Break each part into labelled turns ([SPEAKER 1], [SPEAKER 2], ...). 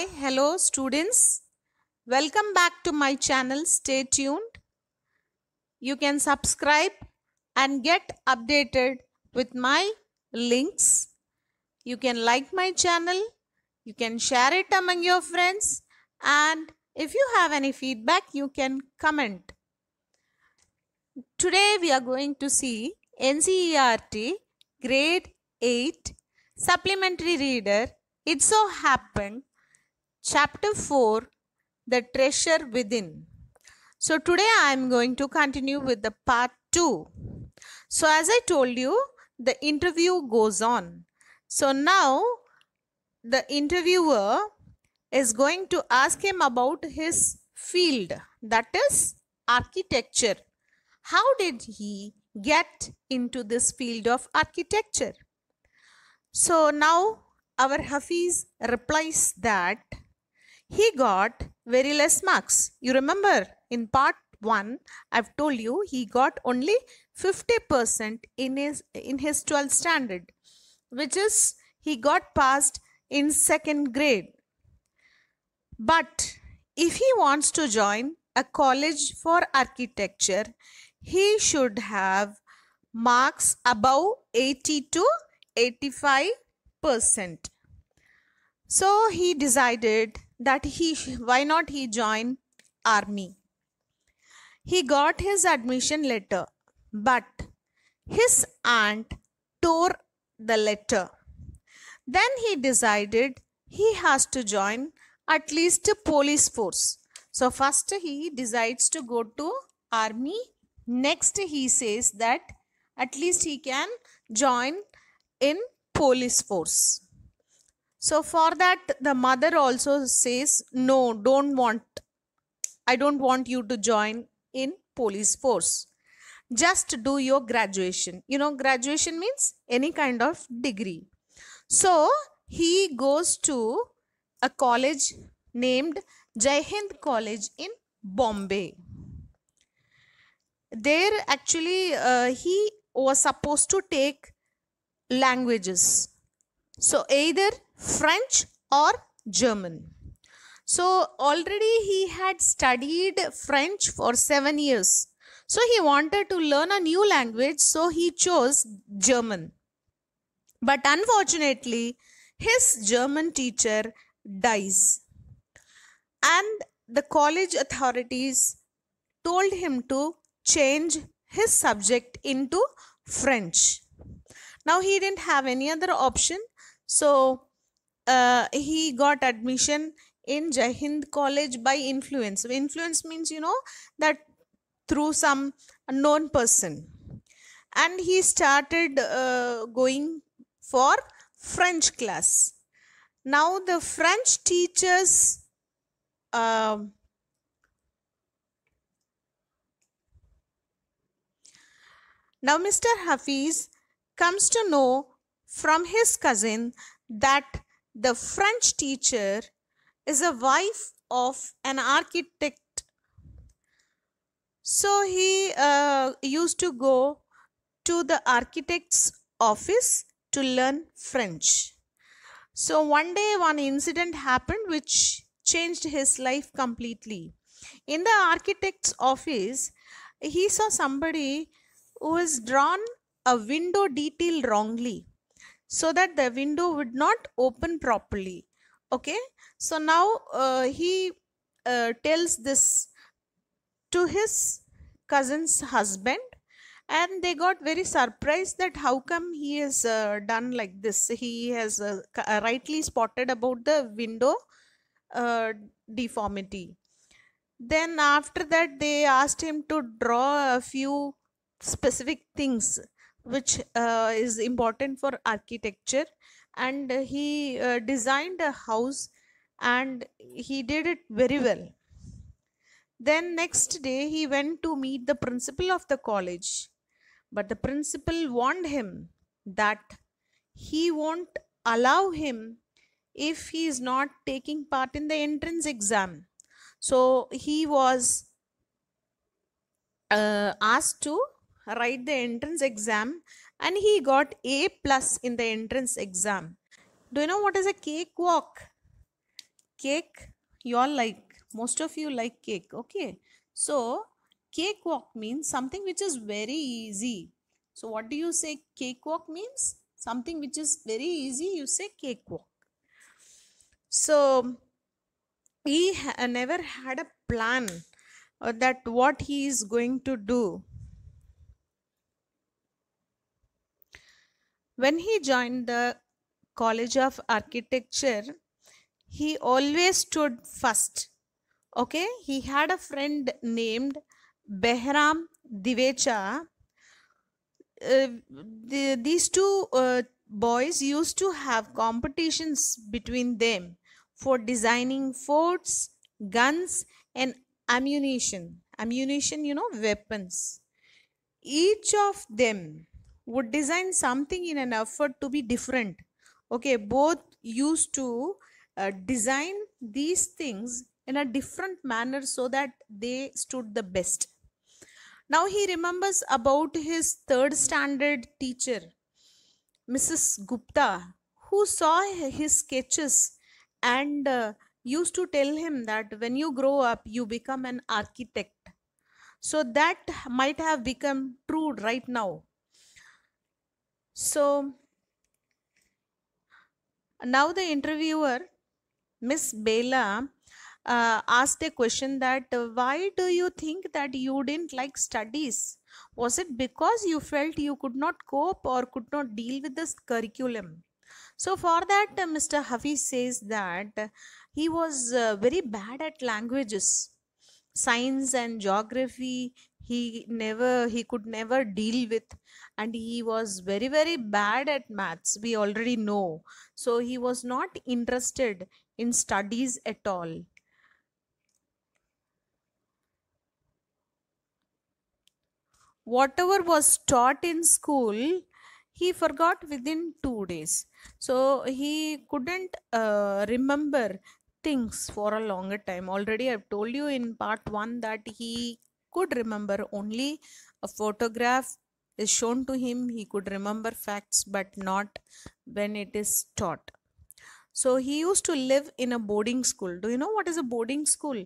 [SPEAKER 1] Hi, hello students. Welcome back to my channel. Stay tuned. You can subscribe and get updated with my links. You can like my channel. You can share it among your friends. And if you have any feedback, you can comment. Today we are going to see NCERT grade 8 supplementary reader. It so happened chapter 4 the treasure within. So today i am going to continue with the part 2 so as i told you the interview goes on. So now the interviewer is going to ask him about his field that is architecture. How did he get into this field of architecture? So now our hafiz replies that he got very less marks. You remember in part 1 I've told you he got only 50% in his in his 12th standard which is he got passed in second grade. But if he wants to join a college for architecture he should have marks above 80 to 85 percent. So he decided that he why not he join army? He got his admission letter but his aunt tore the letter. Then he decided he has to join at least a police force. So first he decides to go to army. Next he says that at least he can join in police force so for that, the mother also says, no, don't want, I don't want you to join in police force. Just do your graduation. You know, graduation means any kind of degree. So he goes to a college named Jai Hind College in Bombay. There actually uh, he was supposed to take languages. So either French or German. So already he had studied French for seven years. So he wanted to learn a new language, so he chose German. But unfortunately, his German teacher dies. And the college authorities told him to change his subject into French. Now he didn't have any other option, so uh, he got admission in Jai Hind College by influence. Influence means, you know, that through some unknown person. And he started uh, going for French class. Now, the French teachers. Uh, now, Mr. Hafiz comes to know from his cousin that the French teacher is a wife of an architect. So he uh, used to go to the architect's office to learn French. So one day, one incident happened which changed his life completely. In the architect's office, he saw somebody who has drawn a window detail wrongly so that the window would not open properly. Okay? So now uh, he uh, tells this to his cousin's husband and they got very surprised that how come he has uh, done like this. He has uh, uh, rightly spotted about the window uh, deformity. Then after that they asked him to draw a few specific things which uh, is important for architecture. And he uh, designed a house and he did it very well. Then next day he went to meet the principal of the college. But the principal warned him that he won't allow him if he is not taking part in the entrance exam. So he was uh, asked to write the entrance exam and he got A plus in the entrance exam. Do you know what is a cakewalk? cake you all like most of you like cake okay? So cakewalk means something which is very easy. So what do you say cakewalk means? Something which is very easy you say cakewalk so he ha- never had a plan uh, that what he is going to do when he joined the college of architecture he always stood first. Okay? He had a friend named behram divecha. Uh, the, these two uh, boys used to have competitions between them for designing forts guns and ammunition. Ammunition you know weapons. Each of them would design something in an effort to be different. Okay both used to uh, design these things in a different manner so that they stood the best. Now he remembers about his third standard teacher mrs gupta who saw his sketches and uh, used to tell him that when you grow up you become an architect. So that might have become true right now so now the interviewer miss bela uh, asked a question that uh, why do you think that you didn't like studies? Was it because you felt you could not cope or could not deal with this curriculum? So for that uh, mr hafiz says that uh, he was uh, very bad at languages science and geography he never he could never deal with and he was very very bad at maths we already know. So he was not interested in studies at all. Whatever was taught in school he forgot within 2 days. So he couldn't uh, remember things for a longer time. Already i've told you in part 1 that he could remember only a photograph is shown to him he could remember facts but not when it is taught. So he used to live in a boarding school. Do you know what is a boarding school?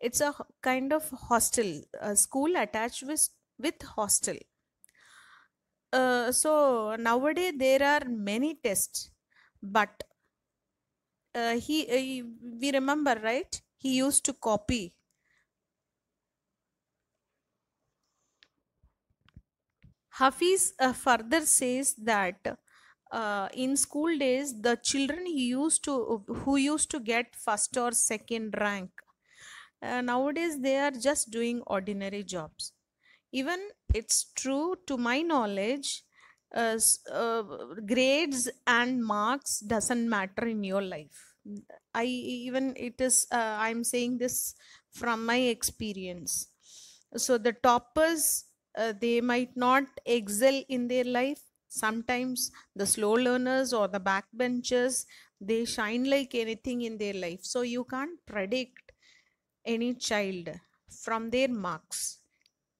[SPEAKER 1] It's a kind of hostel a school attached with with hostel. Uh, so nowadays there are many tests but uh, he, uh, he- we remember right? He used to copy Hafiz uh, further says that uh, in school days, the children used to who used to get first or second rank, uh, nowadays they are just doing ordinary jobs. Even it's true, to my knowledge, uh, uh, grades and marks doesn't matter in your life. I even it is uh, I'm saying this from my experience. So the toppers uh, they might not excel in their life. Sometimes the slow learners or the backbenchers they shine like anything in their life. So you can't predict any child from their marks.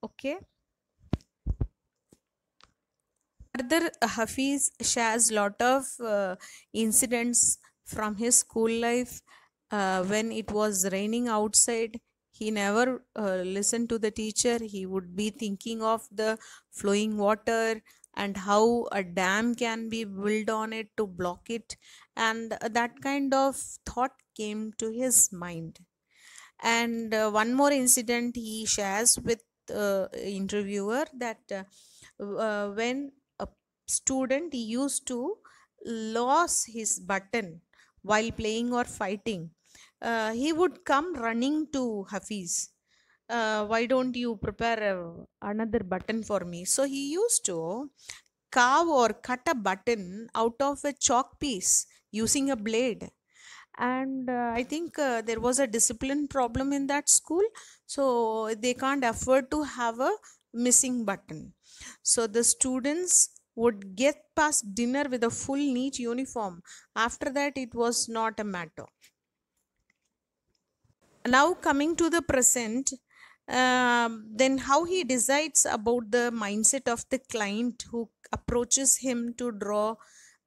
[SPEAKER 1] Okay? Further hafiz shares a lot of uh, incidents from his school life uh, when it was raining outside he never uh, listened to the teacher. He would be thinking of the flowing water and how a dam can be built on it to block it. And that kind of thought came to his mind. And uh, one more incident he shares with uh, interviewer that uh, uh, when a student used to lose his button while playing or fighting uh, he would come running to hafiz. Uh, why don't you prepare uh, another button for me? So he used to carve or cut a button out of a chalk piece using a blade. And uh, i think uh, there was a discipline problem in that school so they can't afford to have a missing button. So the students would get past dinner with a full neat uniform. After that it was not a matter now coming to the present um, then how he decides about the mindset of the client who approaches him to draw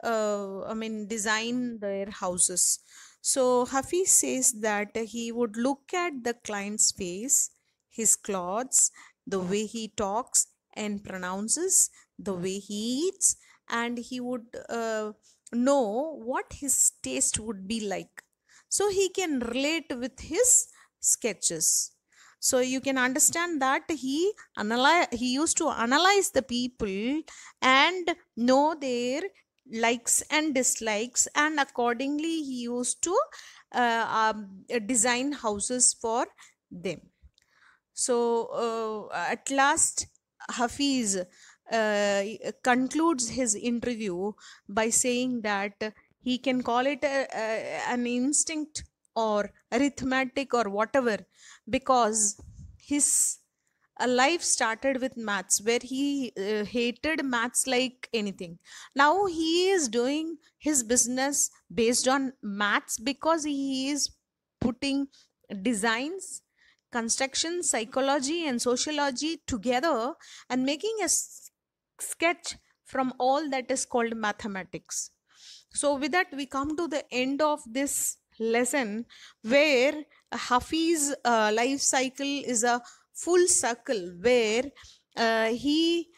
[SPEAKER 1] uh, I mean, design their houses. So Hafiz says that he would look at the client's face, his clothes, the way he talks and pronounces, the way he eats, and he would uh, know what his taste would be like. So he can relate with his sketches. So you can understand that he analyze he used to analyze the people and know their likes and dislikes and accordingly he used to uh, um, design houses for them so uh, at last hafiz uh, concludes his interview by saying that he can call it a, a, an instinct or arithmetic or whatever because his life started with maths where he uh, hated maths like anything. Now he is doing his business based on maths because he is putting designs construction psychology and sociology together and making a sketch from all that is called mathematics so with that we come to the end of this lesson where hafiz uh, life cycle is a full circle where uh, he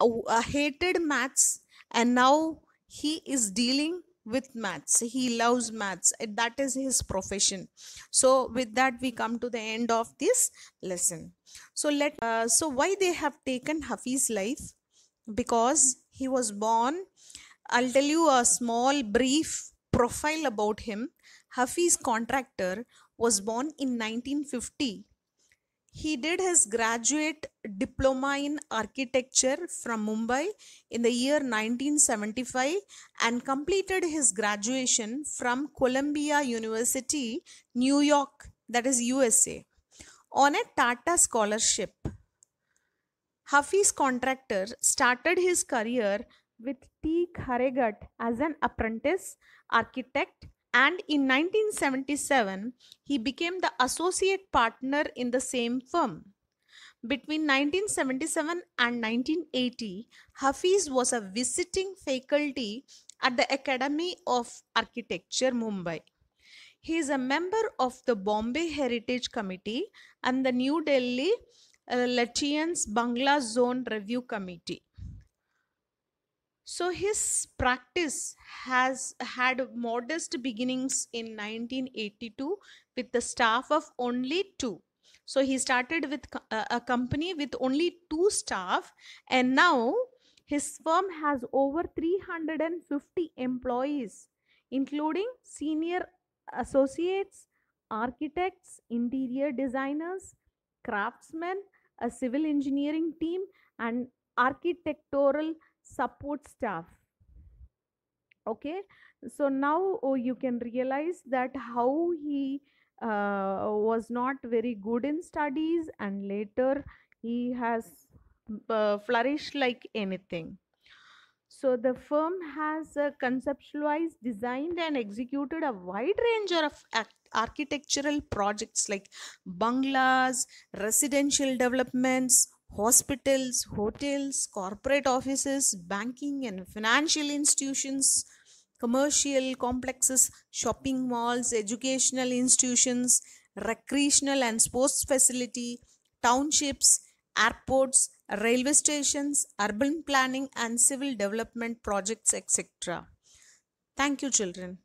[SPEAKER 1] uh, uh, hated maths and now he is dealing with maths. He loves maths. That is his profession. So with that we come to the end of this lesson. So let uh, so why they have taken hafiz life? Because he was born i'll tell you a small brief profile about him hafiz contractor was born in 1950 he did his graduate diploma in architecture from Mumbai in the year 1975 and completed his graduation from Columbia University, New York, that is USA, on a Tata scholarship. Hafiz Contractor started his career with T. Kharegat as an apprentice architect and in 1977 he became the associate partner in the same firm. Between 1977 and 1980, Hafiz was a visiting faculty at the Academy of Architecture, Mumbai. He is a member of the Bombay Heritage Committee and the New Delhi uh, Bungalow Zone Review Committee. So his practice has had modest beginnings in 1982 with the staff of only two. So he started with a uh, a company with only two staff, and now his firm has over 350 employees, including senior associates, architects, interior designers, craftsmen, a civil engineering team, and architectural support staff. Okay? So now oh, you can realize that how he uh, was not very good in studies and later he has uh, flourished like anything. So the firm has uh, conceptualized designed and executed a wide range of architectural projects like bungalows residential developments hospitals hotels corporate offices banking and financial institutions commercial complexes, shopping malls, educational institutions, recreational and sports facility, townships, airports, railway stations, urban planning and civil development projects, etc. Thank you, children.